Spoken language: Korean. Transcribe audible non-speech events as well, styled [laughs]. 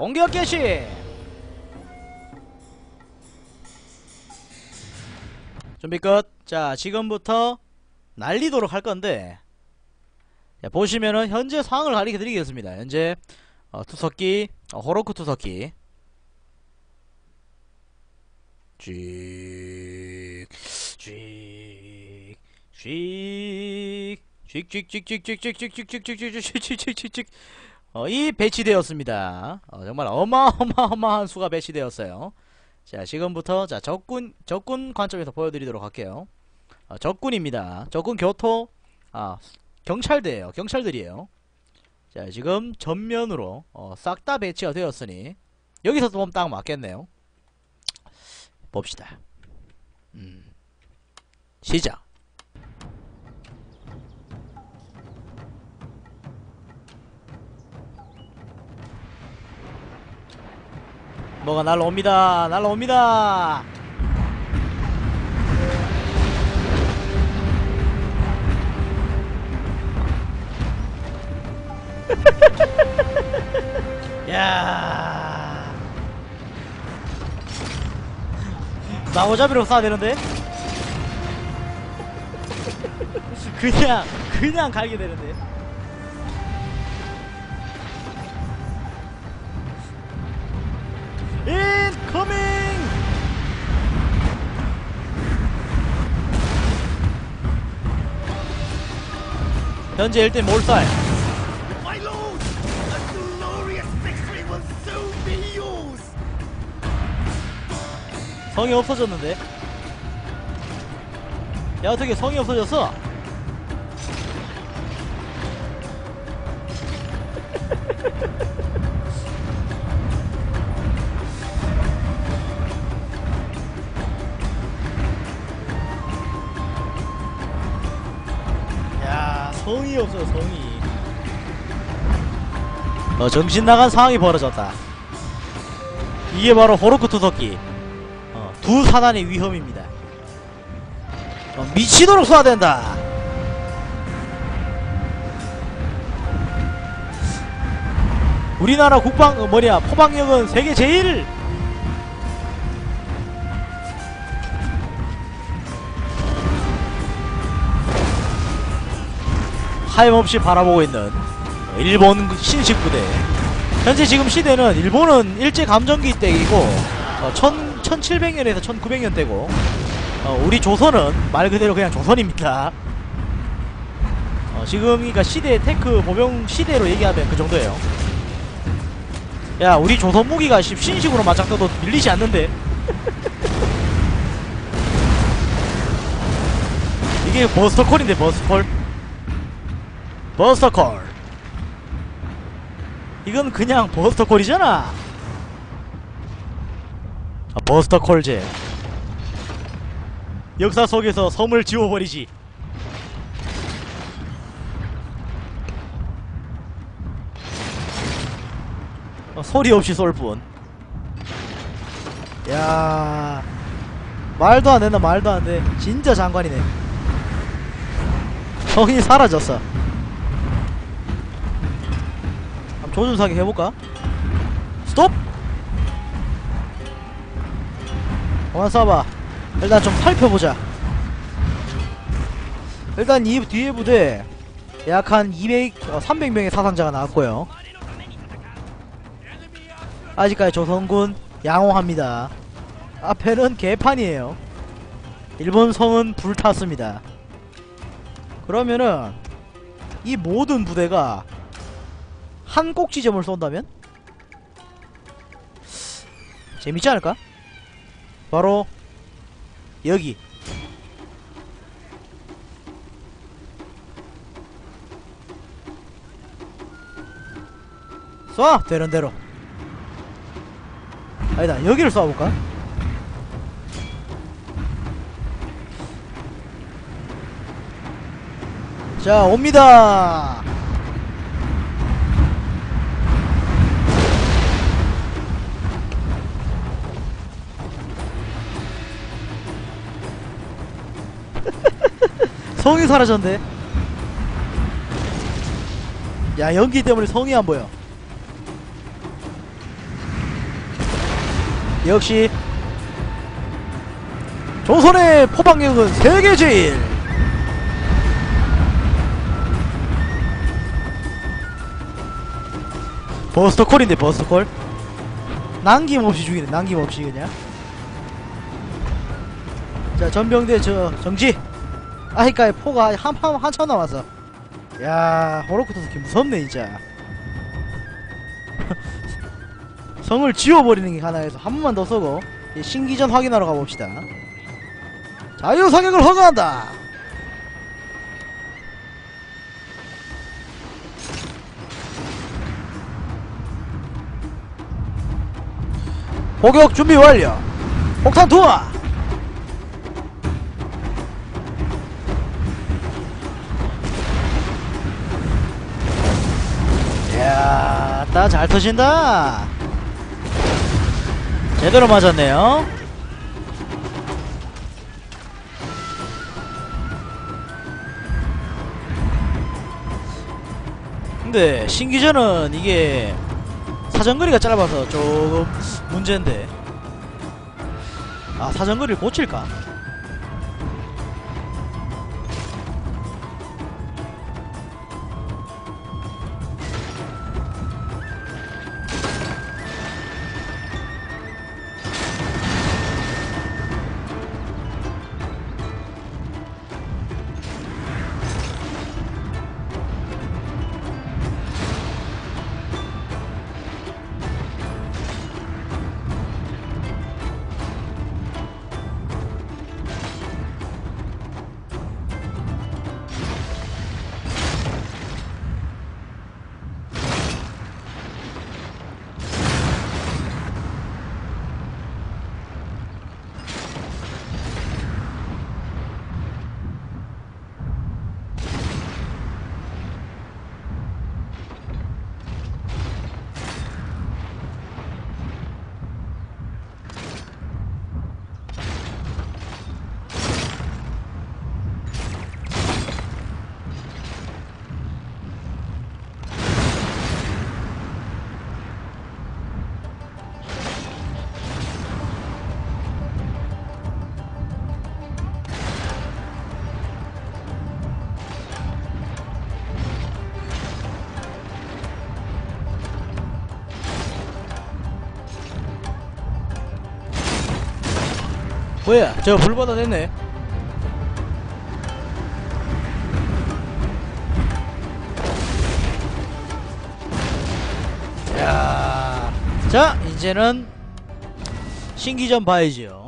공격 개시 준비 끝자 지금부터 날리도록 할 건데 자, 보시면은 현재 상황을 가리켜 드리겠습니다 현재 어, 투석기 어, 호로크 투석기 쥐, 쥐, 쥐, 쥐쥐쥐쥐쥐쥐쥐쥐쥐쥐쥐쥐쥐쥐쥐쥐 어, 이 배치되었습니다. 어, 정말 어마어마어마한 수가 배치되었어요. 자, 지금부터 자 적군 적군 관점에서 보여드리도록 할게요. 어, 적군입니다. 적군 교토 아 경찰대예요. 경찰들이에요. 자, 지금 전면으로 어, 싹 다 배치가 되었으니 여기서 보면 딱 맞겠네요. 봅시다. 음. 시작. 뭐가 날라옵니다. 날라옵니다. [laughs] 야. 나오잡이로 쏴야 되는데? [laughs] 그냥 그냥 갈게 되는데. 현재 1대 몰살. 성이 없어졌는데? 야 어떻게 성이 없어졌어? 없어 성이 어 정신 나간 상황이 벌어졌다 이게 바로 호로크 투석기 어, 두 사단의 위험입니다. 어, 미치도록 쏴야 된다. 우리나라 국방 어, 뭐냐 포방력은 세계 제일. 하염없이 바라보고 있는 일본 신식 부대. 현재 지금 시대는 일본은 일제 강점기 때이고 어, 1000, 1700년에서 1900년 때고 어, 우리 조선은 말 그대로 그냥 조선입니다. 어, 지금 그러니까 시대 tech 보병 시대로 얘기하면 그 정도예요. 야 우리 조선 무기가 시- 신식으로 맞짱떠도 밀리지 않는데 [laughs] 이게 buster call인데 buster call 버스터콜. 이건 그냥 버스터콜이잖아. 아, 버스터콜제. 역사 속에서 섬을 지워버리지. 어, 소리 없이 쏠뿐. 야 말도 안 된다 말도 안돼. 진짜 장관이네. 성이 사라졌어 한번 조준사격 해볼까? 스톱! 그만 쏴봐. 일단 좀 살펴보자. 일단 이 뒤에 부대 약 한 200, 어, 300명의 사상자가 나왔고요. 아직까지 조선군 양호합니다. 앞에는 개판이에요. 일본 성은 불탔습니다. 그러면은 이 모든 부대가 한 꼭지점을 쏜다면? 재밌지 않을까? 바로 여기 쏴! 되는 대로 아니다 여기를 쏴볼까? 자 옵니다 성이 사라졌네. 야 연기 때문에 성이 안 보여. 역시 조선의 포방력은 세계 제일. 버스터 콜인데 버스터 콜? 남김없이 죽이네 남김없이 그냥. 자 전병대 저 정지 아이까의 포가 한참 한참 남았어. 야 호로쿠토 스키 무섭네 진짜. [laughs] 성을 지워버리는 게 가능해서 한 번만 더 쏘고 이 신기전 확인하러 가봅시다. 자유 사격을 허가한다! 포격 준비 완료! 폭탄 투하 이야 따잘 터진다. 제대로 맞았네요. 근데 신기전은 이게 사정거리가 짧아서 조금 문제인데. 아 사정거리를 고칠까? 뭐야? 저 불받아 됐네. 야, 자 이제는 신기전 봐야지요